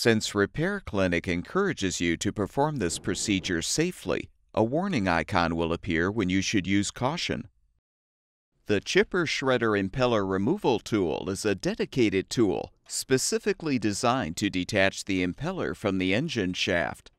Since Repair Clinic encourages you to perform this procedure safely, a warning icon will appear when you should use caution. The Chipper Shredder Impeller Removal Tool is a dedicated tool specifically designed to detach the impeller from the engine shaft.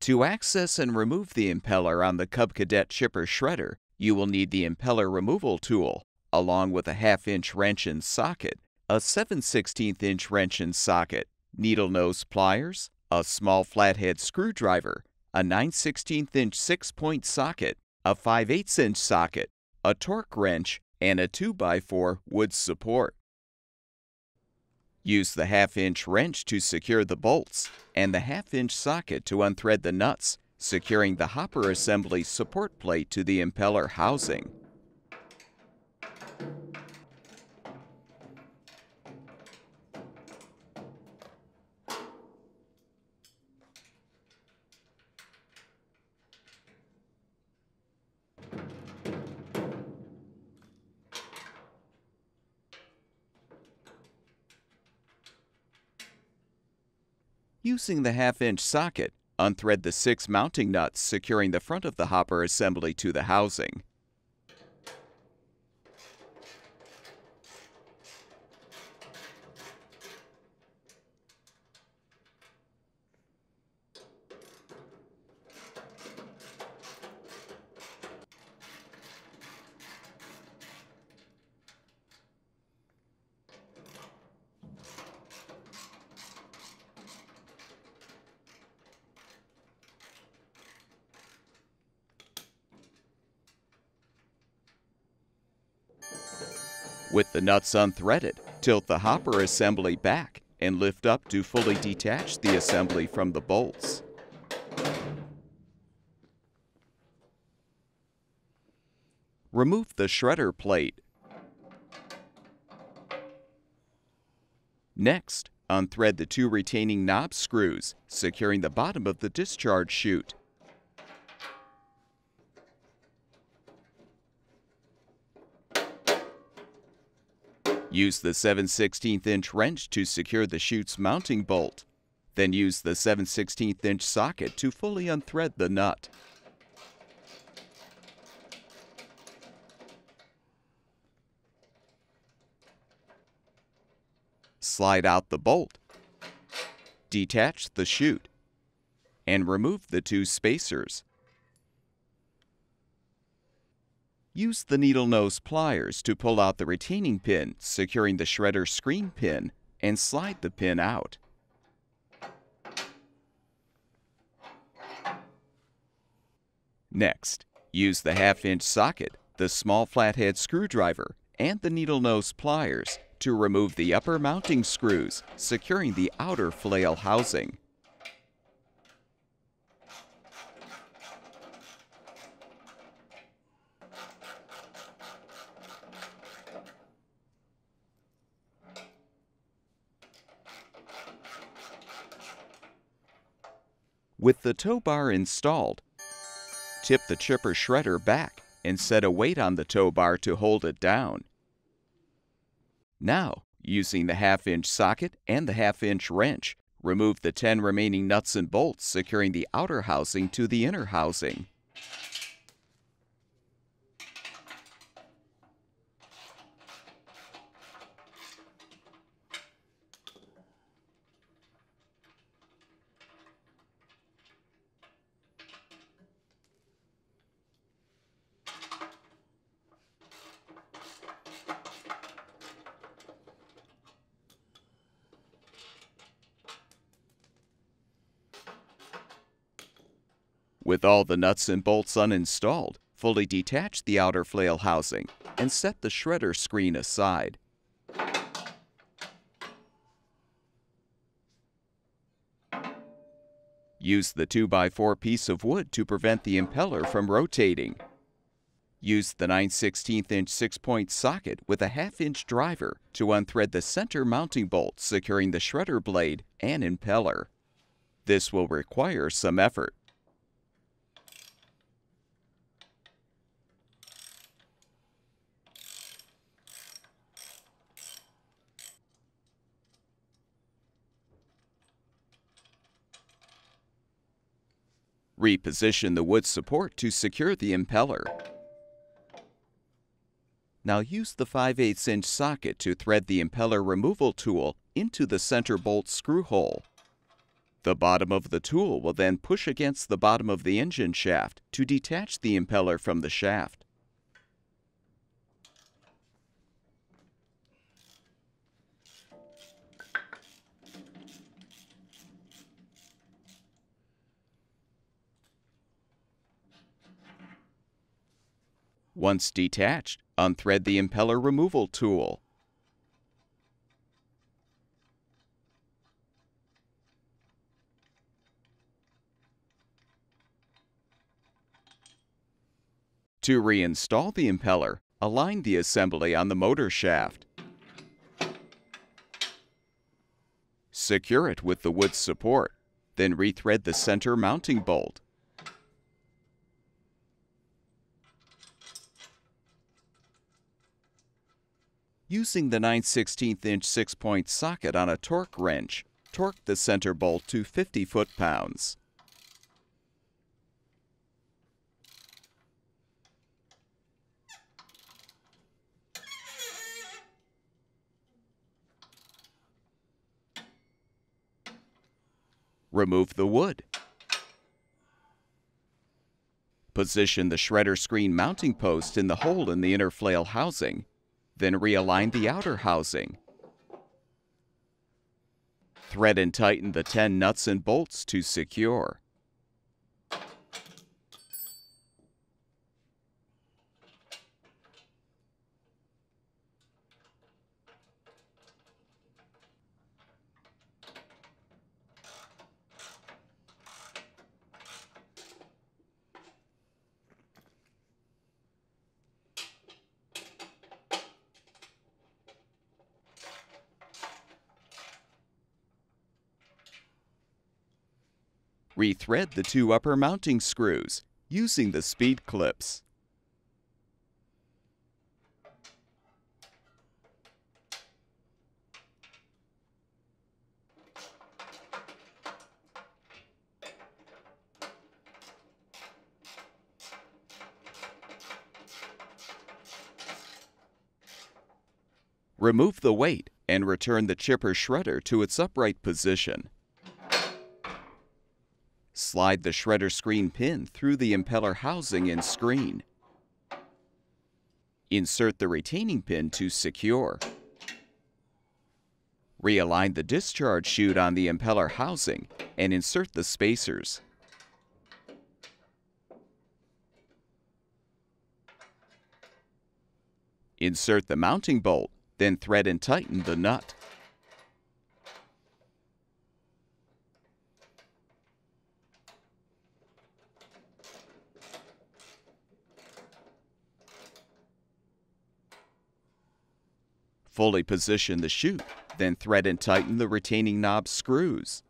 To access and remove the impeller on the Cub Cadet Chipper Shredder, you will need the impeller removal tool, along with a half-inch wrench and socket, a 7 16 inch wrench and socket, needle nose pliers, a small flathead screwdriver, a 9 16 inch 6-point socket, a 5 8 inch socket, a torque wrench, and a 2x4 wood support. Use the half-inch wrench to secure the bolts and the half-inch socket to unthread the nuts, securing the hopper assembly support plate to the impeller housing. Using the half-inch socket, unthread the six mounting nuts securing the front of the hopper assembly to the housing. With the nuts unthreaded, tilt the hopper assembly back and lift up to fully detach the assembly from the bolts. Remove the shredder plate. Next, unthread the two retaining knob screws, securing the bottom of the discharge chute. Use the 7 16 inch wrench to secure the chute's mounting bolt. Then use the 7 16 inch socket to fully unthread the nut. Slide out the bolt. Detach the chute. And remove the two spacers. Use the needle nose pliers to pull out the retaining pin, securing the shredder screen pin, and slide the pin out. Next, use the half-inch socket, the small flathead screwdriver, and the needle nose pliers to remove the upper mounting screws, securing the outer flail housing. With the tow bar installed, tip the chipper shredder back and set a weight on the tow bar to hold it down. Now, using the half-inch socket and the half-inch wrench, remove the 10 remaining nuts and bolts securing the outer housing to the inner housing. With all the nuts and bolts uninstalled, fully detach the outer flail housing and set the shredder screen aside. Use the 2x4 piece of wood to prevent the impeller from rotating. Use the 9 16 inch 6-point socket with a half-inch driver to unthread the center mounting bolt securing the shredder blade and impeller. This will require some effort. Reposition the wood support to secure the impeller. Now use the 5 8 inch socket to thread the impeller removal tool into the center bolt screw hole. The bottom of the tool will then push against the bottom of the engine shaft to detach the impeller from the shaft. Once detached, unthread the impeller removal tool. To reinstall the impeller, align the assembly on the motor shaft. Secure it with the wood support, then rethread the center mounting bolt. Using the 9 16 inch 6-point socket on a torque wrench, torque the center bolt to 50 foot-pounds. Remove the wood. Position the shredder screen mounting post in the hole in the inner flail housing then realign the outer housing. Thread and tighten the 10 nuts and bolts to secure. Rethread the two upper mounting screws using the speed clips. Remove the weight and return the chipper shredder to its upright position. Slide the shredder screen pin through the impeller housing and screen. Insert the retaining pin to secure. Realign the discharge chute on the impeller housing and insert the spacers. Insert the mounting bolt, then thread and tighten the nut. Fully position the chute, then thread and tighten the retaining knob screws.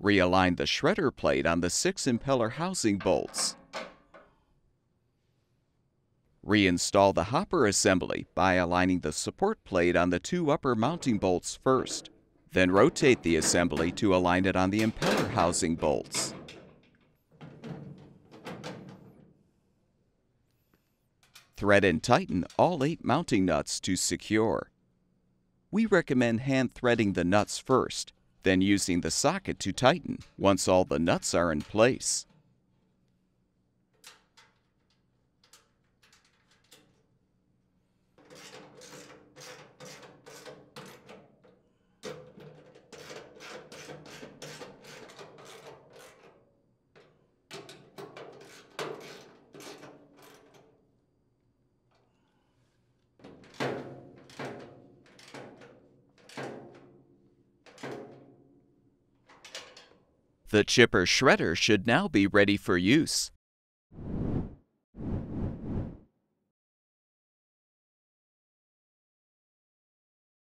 Realign the shredder plate on the six impeller housing bolts. Reinstall the hopper assembly by aligning the support plate on the two upper mounting bolts first. Then rotate the assembly to align it on the impeller housing bolts. Thread and tighten all eight mounting nuts to secure. We recommend hand threading the nuts first, then using the socket to tighten once all the nuts are in place. The chipper shredder should now be ready for use.